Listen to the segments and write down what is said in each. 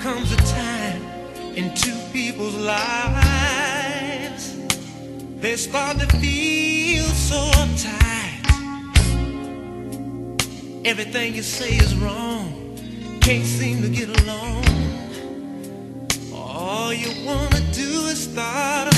comes a time in two people's lives they start to feel so uptight. Everything you say is wrong, can't seem to get along. All you wanna do is start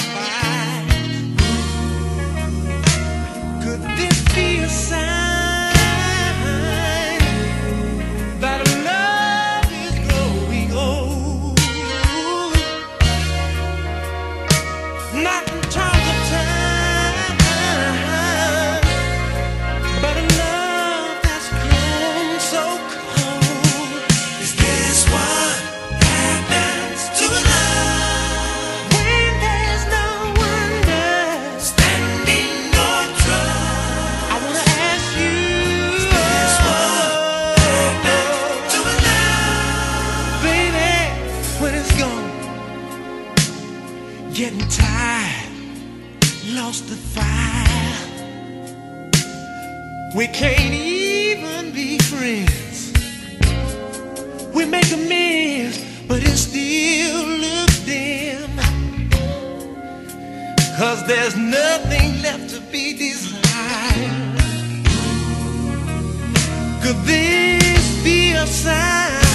Getting tired, lost the fire. We can't even be friends. We make amends, but it still looks dim. Cause there's nothing left to be desired. Could this be a sign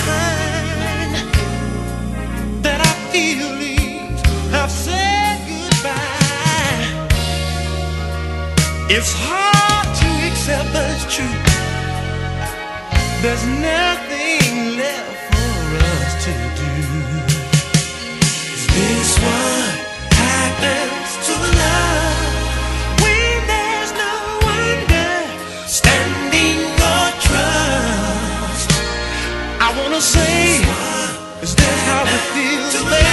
It's hard to accept, it's true. There's nothing left for us to do. Is this what happens to love when there's no one there standing or trust? I wanna say, is that how it feels,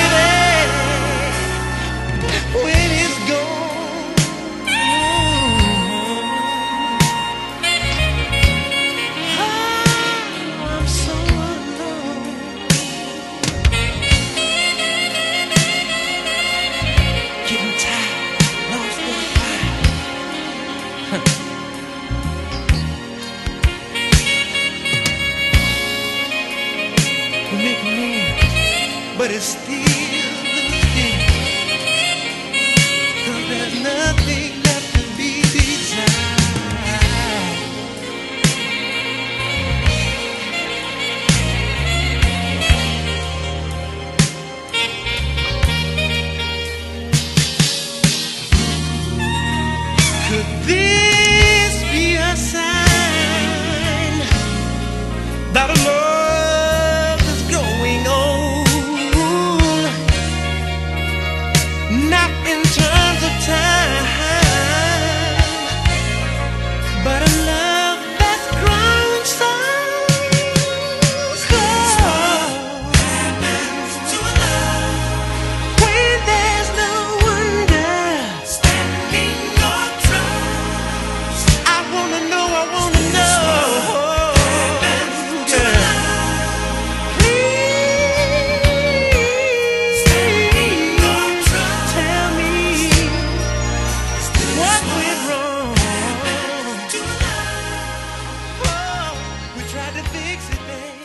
eres tú. makes it big.